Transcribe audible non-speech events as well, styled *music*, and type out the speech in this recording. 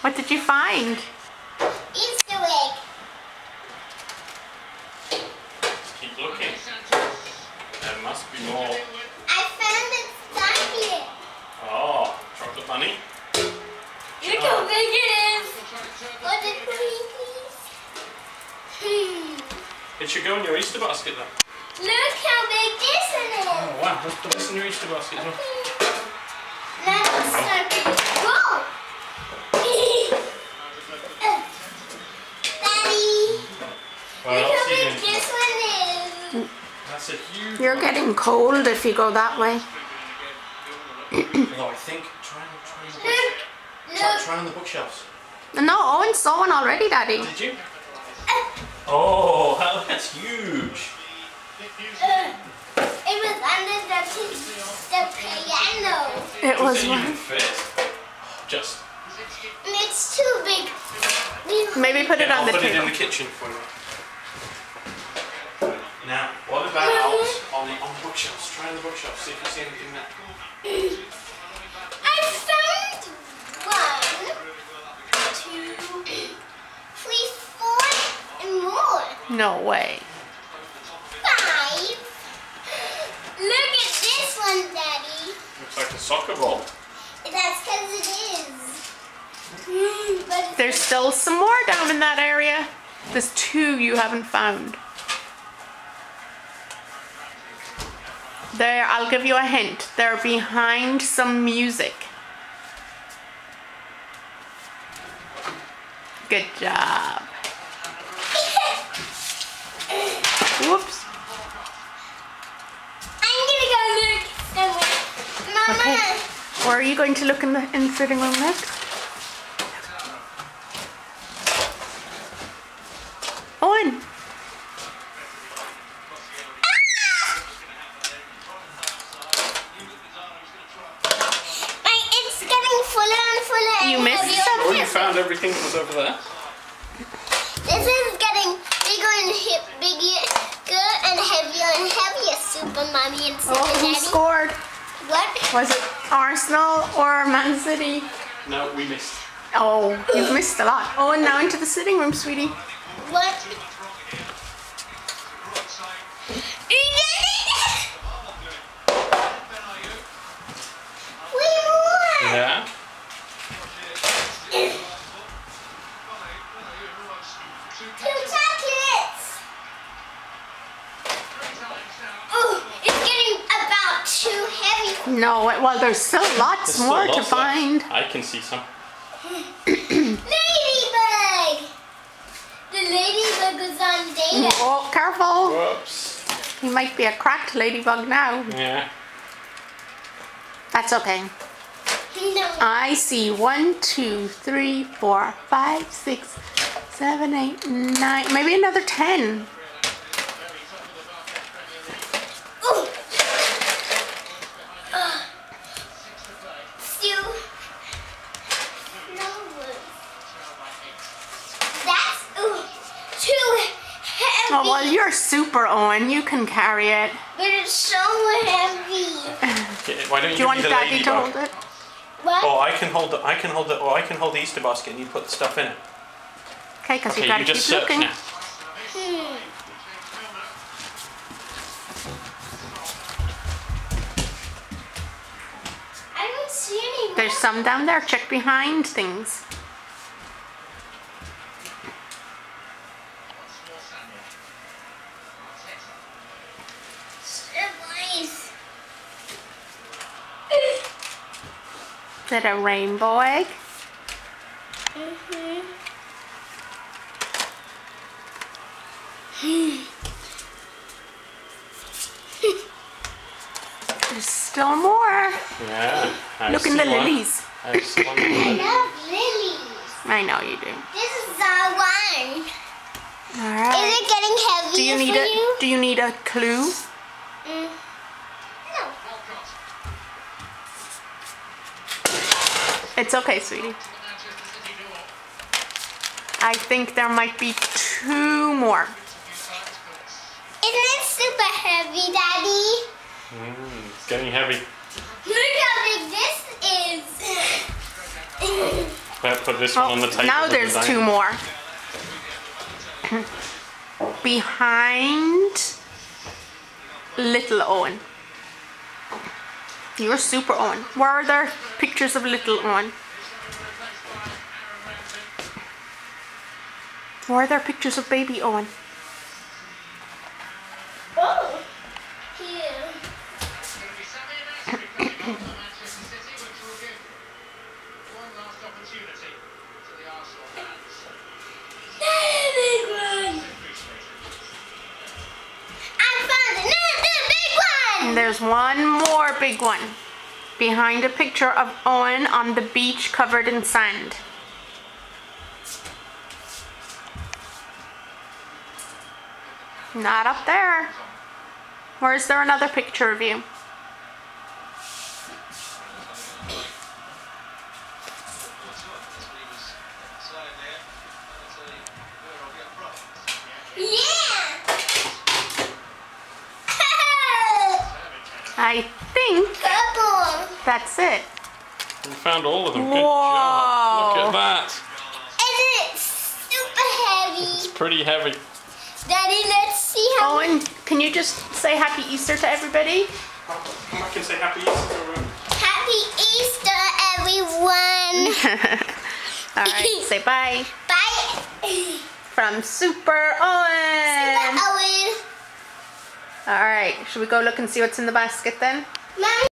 What did you find? Easter egg. Keep looking. There must be more. I found it chocolate. Oh, chocolate bunny. Look how big it is. What is it, please? Hmm. It should go in your Easter basket then. Look how big this one is. Oh wow, let's put this in your Easter basket as well. Let's start with Whoa! Daddy, What look else how are you big going this one is. That's a huge You're getting cold if you go that way. Although I think try and try and the Look, book, try, try on the bookshelves. No, Owen saw one already, Daddy. Did you? Oh, how- that's huge. Uh, it was under the, the piano. It was it one. Just. It's too big. Maybe put it on I'll the put it in the kitchen for you. Now, what about mm-hmm. on the on the bookshelves? Try on the bookshelves. See if you see anything there. I found one, two, three, four, and more. No way. Five. Look at this one, Daddy. Looks like a soccer ball. That's because it is. But it's There's still some more down in that area. There's two you haven't found. There, I'll give you a hint. They're behind some music. Good job. Whoops. I'm gonna go look. Mama, Okay. Where are you going to look in the in the sitting room next? Owen. my, it's getting fuller and fuller. You and missed heavier. Oh, you found everything that was over there. This is getting bigger and hip, bigger and heavier and heavier. Super mommy and super Oh, who daddy. scored? What? Was it Arsenal or Man City? No, we missed. Oh, you've missed a lot. Oh, and now into the sitting room, sweetie. What? Way more. Yeah. Two chocolates. Oh, it's getting about too heavy. No, it- well, there's still lots There's still more to lots left. find. I can see some. *clears throat* Ladybug. The ladybug was on data. Oh, careful. Whoops. He might be a cracked ladybug now. Yeah. That's okay. No. I see one, two, three, four, five, six, seven, eight, nine, maybe another ten. Ooh. Uh, Stew. No. That's ooh, too heavy. Oh, well, *laughs* you're super, Owen. You can carry it. But it's so heavy. Okay, Why don't you, Do you want give me Daddy to hold it? What? Oh, I can hold the. I can hold the. Oh, I can hold the Easter basket, and you put the stuff in it. Okay, because Okay, you gotta you just keep search looking. now. Hmm. I don't see any. There's some down there. Check behind things. Nice. Is it a rainbow egg? Mhm. There's still more. Yeah. I Look in the one. lilies. I see one. I love lilies. I know you do. This is our one. All Is it getting heavy Do you need for a you? Do you need a clue? It's okay, sweetie. I think there might be two more. Isn't it super heavy, Daddy? Mm, it's getting heavy. Look how big this is. Better put this one on the Oh, table. now with the there's down. two more. Behind little Owen. You're super Owen. Where are there pictures of little Owen? Where are there pictures of baby Owen? Oh, here. Big one. I found another big one. And there's one more big one. Behind a picture of Owen on the beach covered in sand. Not up there. Or is there another picture of you? Yeah. I think Purple. that's it. We found all of them. Good Whoa. job. Look at that. And it's super heavy. It's pretty heavy. Daddy, let's see how. Owen, can you just say happy Easter to everybody? I can say happy Easter to everyone. Happy Easter, everyone. *laughs* All right, say bye Bye. from Super Owen. Owen. All right, should we go look and see what's in the basket then? Mommy.